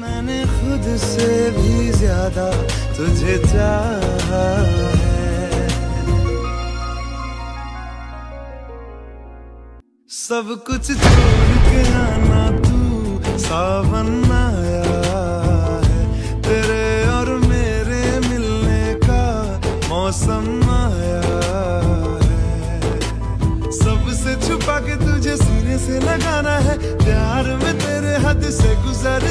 मैंने खुद से भी ज़्यादा तुझे चाहा है। सब कुछ छोड़ के आना तू सावन आया है। तेरे और मेरे मिलने का मौसम आया है। सबसे छुपा के तुझे सीने से लगाना है। प्यार में तेरे हद से गुजर